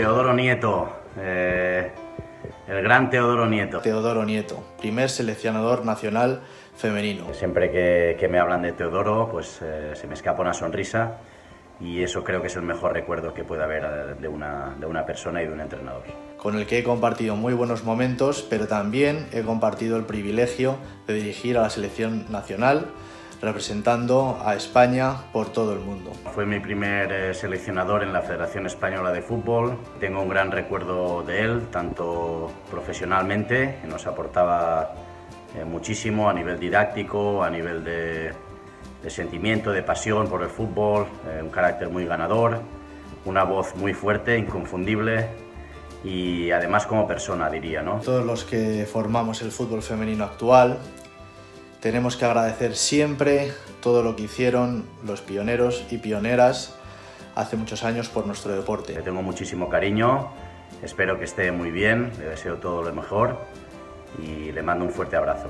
Nieto, eh, el gran Teodoro Nieto. Teodoro Nieto, primer seleccionador nacional femenino. Siempre que, que me hablan de Teodoro, pues eh, se me escapa una sonrisa y eso creo que es el mejor recuerdo que puede haber eh, de una, de una persona y de un entrenador. Con el que he compartido muy buenos momentos, pero también he compartido el privilegio de dirigir a la selección nacional representando a España por todo el mundo. Fue mi primer eh, seleccionador en la Federación Española de Fútbol. Tengo un gran recuerdo de él, tanto profesionalmente, que nos aportaba eh, muchísimo a nivel didáctico, a nivel de, de sentimiento, de pasión por el fútbol, eh, un carácter muy ganador, una voz muy fuerte, inconfundible y además como persona, diría, ¿no? Todos los que formamos el fútbol femenino actual tenemos que agradecer siempre todo lo que hicieron los pioneros y pioneras hace muchos años por nuestro deporte. Le tengo muchísimo cariño, espero que esté muy bien, le deseo todo lo mejor y le mando un fuerte abrazo.